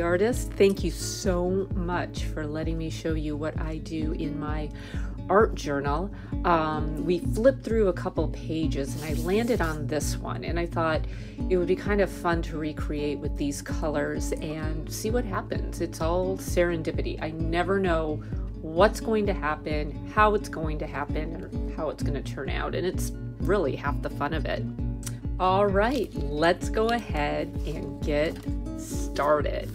artist. Thank you so much for letting me show you what I do in my art journal. Um, we flipped through a couple pages and I landed on this one, and I thought it would be kind of fun to recreate with these colors and see what happens. It's all serendipity. I never know what's going to happen, how it's going to happen, and how it's going to turn out, and it's really half the fun of it. All right, let's go ahead and get started.